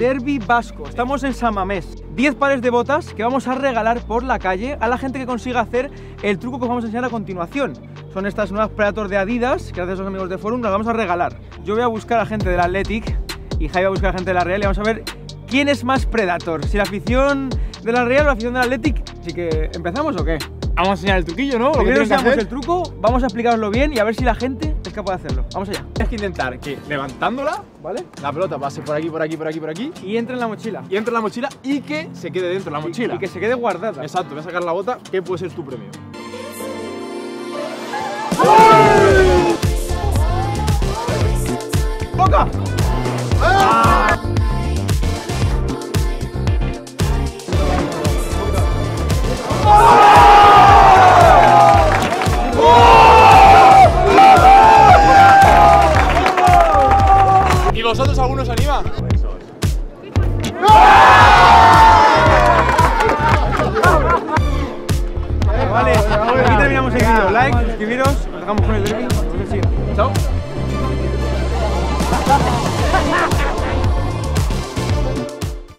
Derby Vasco. Estamos en San Mamés. 10 pares de botas que vamos a regalar por la calle a la gente que consiga hacer el truco que os vamos a enseñar a continuación. Son estas nuevas Predator de Adidas que gracias a los amigos de Forum las vamos a regalar. Yo voy a buscar a gente del Athletic y Jai va a buscar a gente de la Real y vamos a ver quién es más Predator. Si la afición de la Real o la afición del Athletic. Así que, ¿empezamos o qué? Vamos a enseñar el truquillo, ¿no? Primero enseñamos el truco, vamos a explicarlo bien y a ver si la gente es capaz de hacerlo. Vamos allá. Tienes que intentar que levantándola, ¿Vale? la pelota pase por aquí, por aquí, por aquí, por aquí, Y entra en la mochila. y entre en la mochila y que se quede dentro de la mochila. Y, y que se quede guardada. Exacto, voy a sacar la bota, que puede ser tu premio. Vosotros algunos se anima? Vale, aquí terminamos el vídeo. Like, suscribiros, nos dejamos con el derby.